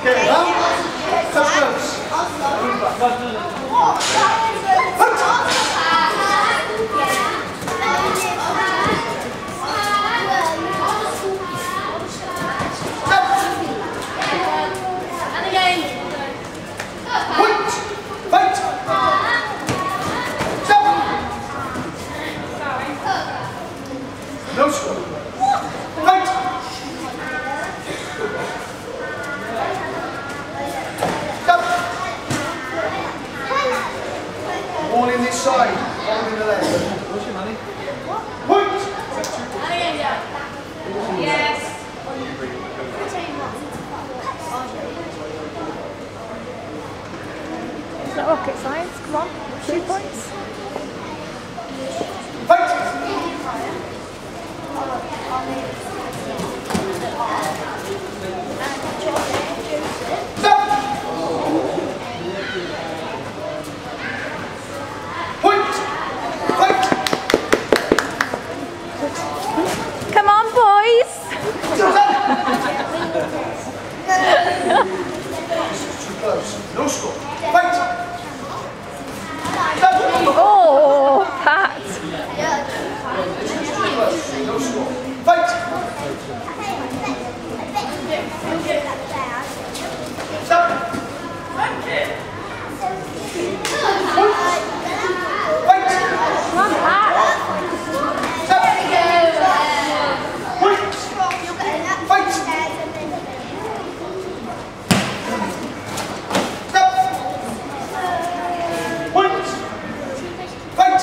Okay, now, touch gloves. Point. Fight. Stop. No score. Warning this side, holding the leg. Point. Yes. It's not rocket science. Come on. Two points. Fight. Stop. Point. Fight. Come on, boys. Too close. No score. Fight. Oh, Pat. No score. Fight. Stop. Fight. Come on, Pat. Stop. Point. Fight. Stop. Point. Fight.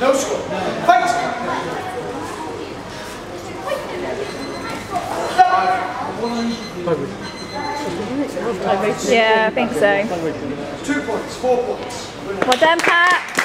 No score. Fight. Yeah, I think so. Two points, four points. Well done, Pat.